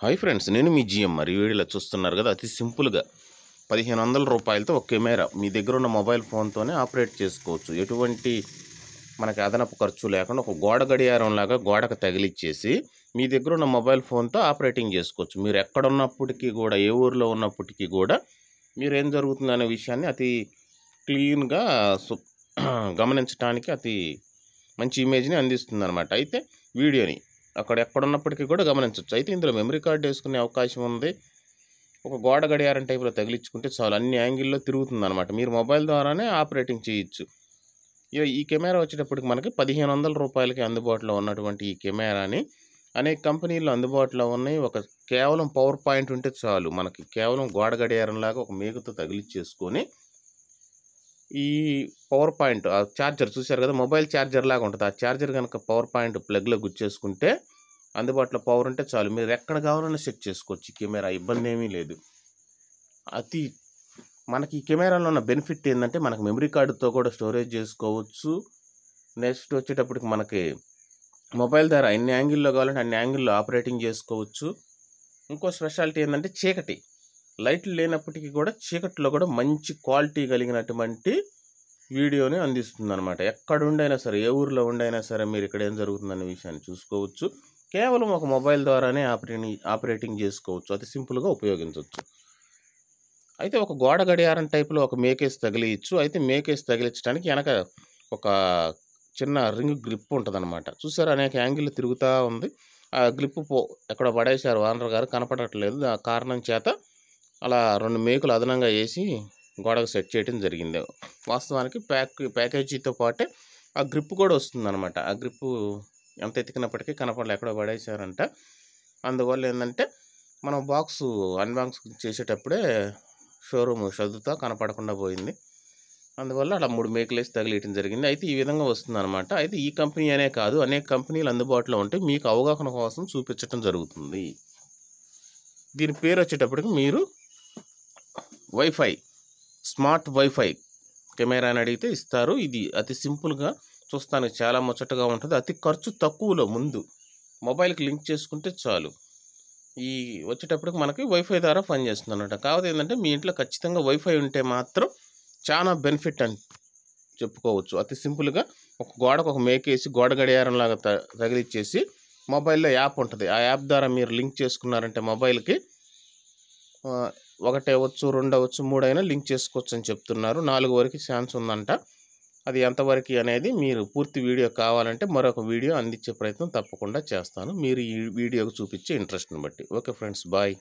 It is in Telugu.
హాయ్ ఫ్రెండ్స్ నేను మీ జిఎం. మరి వీడియోలో చూస్తున్నారు కదా అతి సింపుల్గా పదిహేను వందల రూపాయలతో ఒక కెమెరా. మీ దగ్గర ఉన్న మొబైల్ ఫోన్తోనే ఆపరేట్ చేసుకోవచ్చు. ఎటువంటి మనకి అదనపు ఖర్చు లేకుండా ఒక గోడ గడియారం లాగా గోడకు తగిలిచ్చేసి మీ దగ్గర ఉన్న మొబైల్ ఫోన్తో ఆపరేటింగ్ చేసుకోవచ్చు. మీరు ఎక్కడున్నప్పటికీ కూడా ఏ ఊరిలో ఉన్నప్పటికీ కూడా మీరు ఏం జరుగుతుంది అనే విషయాన్ని అతి క్లీన్గా సు- గమనించడానికి అతి మంచి ఇమేజ్ని అందిస్తుంది అనమాట అయితే వీడియోని అక్కడ ఎక్కడున్నప్పటికీ కూడా గమనించవచ్చు. అయితే ఇందులో మెమరీ కార్డు వేసుకునే అవకాశం ఉంది. ఒక గోడ గడియారం టైప్లో తగిలించుకుంటే చాలు. అన్ని యాంగిల్లో తిరుగుతుంది అనమాట మీరు మొబైల్ ద్వారానే ఆపరేటింగ్ చేయొచ్చు. ఈ కెమెరా వచ్చేటప్పటికి మనకి పదిహేను వందల రూపాయలకి అందుబాటులో ఉన్నటువంటి ఈ కెమెరాని అనేక కంపెనీలు అందుబాటులో ఉన్నాయి. ఒక కేవలం పవర్ పాయింట్ ఉంటే చాలు. మనకి కేవలం గోడ గడియారం లాగా ఒక మేకుతో తగిలిచ్చేసుకొని ఈ పవర్ పాయింట్ ఆ ఛార్జర్ చూశారు కదా మొబైల్ ఛార్జర్ లాగా ఉంటుంది. ఆ ఛార్జర్ కనుక పవర్ పాయింట్ ప్లగ్లో గుచ్చేసుకుంటే అందుబాటులో పవర్ ఉంటే చాలు. మీరు ఎక్కడ కావాలన్నా సెట్ చేసుకోవచ్చు కెమెరా ఇబ్బంది ఏమీ లేదు. అతి మనకి ఈ కెమెరాలో ఉన్న బెనిఫిట్ ఏంటంటే మనకి మెమరీ కార్డుతో కూడా స్టోరేజ్ చేసుకోవచ్చు. నెక్స్ట్ వచ్చేటప్పటికి మనకి మొబైల్ ద్వారా ఎన్ని యాంగిల్లో కావాలంటే అన్ని యాంగిల్లో ఆపరేటింగ్ చేసుకోవచ్చు. ఇంకో స్పెషాలిటీ ఏంటంటే చీకటి. లైట్లు లేనప్పటికీ కూడా చీకట్లో కూడా మంచి క్వాలిటీ కలిగినటువంటి వీడియోని అందిస్తుంది అనమాట ఎక్కడ ఉండైనా సరే ఏ ఊరిలో ఉండైనా సరే మీరు ఇక్కడ ఏం జరుగుతుందనే విషయాన్ని చూసుకోవచ్చు. కేవలం ఒక మొబైల్ ద్వారానే ఆపరేటింగ్ ఆపరేటింగ్ చేసుకోవచ్చు. అతి సింపుల్గా ఉపయోగించవచ్చు అయితే ఒక గోడ గడియారం టైప్లో ఒక మేకేసి తగిలియచ్చు. అయితే మేకేసి తగిలించడానికి వెనక ఒక చిన్న రింగ్ గ్రిప్ ఉంటుంది అనమాట చూసారు? అనేక యాంగిల్ తిరుగుతూ ఉంది. ఆ గ్రిప్ పో ఎక్కడ పడేశారు. ఓనర్ గారు కనపడట్లేదు. ఆ కారణం చేత అలా రెండు మేకులు అదనంగా వేసి గోడకు సెట్ చేయడం జరిగింది. వాస్తవానికి ప్యాక్ ప్యాకేజీతో పాటే ఆ గ్రిప్ కూడా వస్తుంది అనమాట ఆ గ్రిప్పు ఎంత ఎతికినప్పటికీ కనపడలే ఎక్కడో పడేశారంట. అందువల్ల ఏంటంటే మనం బాక్స్ అన్బాక్స్ చేసేటప్పుడే షోరూమ్ సర్దుతో కనపడకుండా పోయింది. అందువల్ల అలా మూడు మేకులు వేసి తగిలేయటం జరిగింది. అయితే ఈ విధంగా వస్తుంది అనమాట అయితే ఈ కంపెనీ అనే కాదు అనేక కంపెనీలు అందుబాటులో ఉంటే మీకు అవగాహన కోసం చూపించడం జరుగుతుంది. దీని పేరు వచ్చేటప్పటికి మీరు వైఫై స్మార్ట్ వైఫై కెమెరా అని అడిగితే ఇస్తారు. ఇది అతి సింపుల్గా చూస్తానికి చాలా ముచ్చటగా ఉంటుంది. అతి ఖర్చు తక్కువలో ముందు మొబైల్కి లింక్ చేసుకుంటే చాలు. ఈ వచ్చేటప్పటికి మనకి వైఫై ద్వారా పనిచేస్తుంది అనమాట కాకపోతే ఏంటంటే మీ ఇంట్లో ఖచ్చితంగా వైఫై ఉంటే మాత్రం చాలా బెనిఫిట్ అని చెప్పుకోవచ్చు. అతి సింపుల్గా ఒక గోడకు ఒక మేకేసి గోడ గడియారం లాగా త తగిలిచ్చేసి మొబైల్లో యాప్ ఉంటుంది. ఆ యాప్ ద్వారా మీరు లింక్ చేసుకున్నారంటే మొబైల్కి ఒకటి అవ్వచ్చు రెండు అవ్వచ్చు మూడు అయినా లింక్ చేసుకోవచ్చు అని చెప్తున్నారు. నాలుగు వరకు ఛాన్స్ ఉందంట. అది ఎంతవరకు అనేది మీరు పూర్తి వీడియో కావాలంటే మరొక వీడియో అందించే ప్రయత్నం తప్పకుండా చేస్తాను. మీరు ఈ వీడియోకి చూపించే ఇంట్రెస్ట్ని బట్టి. Okay friends bye.